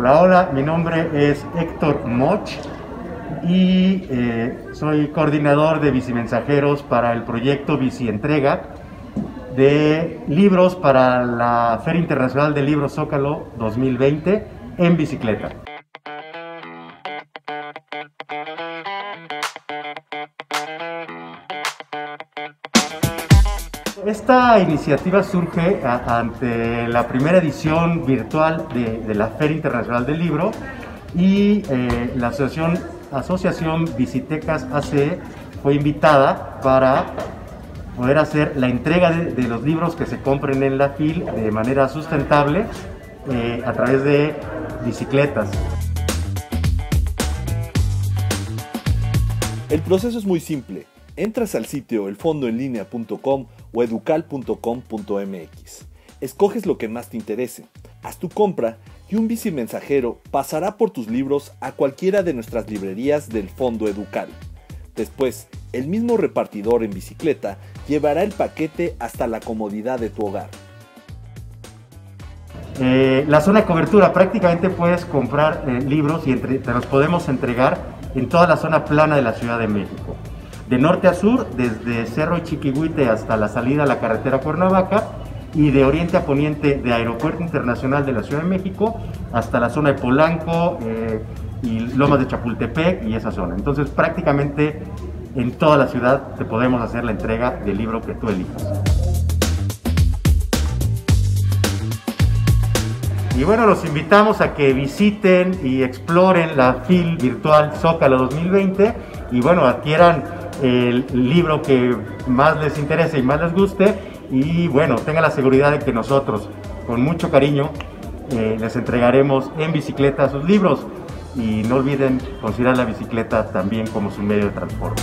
Hola, hola, mi nombre es Héctor Moch y eh, soy coordinador de bicimensajeros para el proyecto Bici Entrega de libros para la Feria Internacional del Libro Zócalo 2020 en bicicleta. Esta iniciativa surge ante la primera edición virtual de, la Feria Internacional del Libro y eh, la asociación, asociación Visitecas ACE fue invitada para poder hacer la entrega de, los libros que se compren en la FIL de manera sustentable eh, a través de bicicletas. El proceso es muy simple. Entras al sitio elfondoenlinea.com o educal.com.mx. Escoges lo que más te interese, haz tu compra y un bici mensajero pasará por tus libros a cualquiera de nuestras librerías del Fondo Educal. Después, el mismo repartidor en bicicleta llevará el paquete hasta la comodidad de tu hogar. Eh, la zona de cobertura, prácticamente puedes comprar eh, libros y te los podemos entregar en toda la zona plana de la Ciudad de México de norte a sur, desde Cerro Chiquihuite hasta la salida a la carretera Cuernavaca y de oriente a poniente de Aeropuerto Internacional de la Ciudad de México hasta la zona de Polanco eh, y Lomas de Chapultepec y esa zona. Entonces prácticamente en toda la ciudad te podemos hacer la entrega del libro que tú elijas. Y bueno, los invitamos a que visiten y exploren la FIL virtual Zócalo 2020 y bueno, adquieran el libro que más les interese y más les guste y bueno, tengan la seguridad de que nosotros con mucho cariño eh, les entregaremos en bicicleta sus libros y no olviden considerar la bicicleta también como su medio de transporte.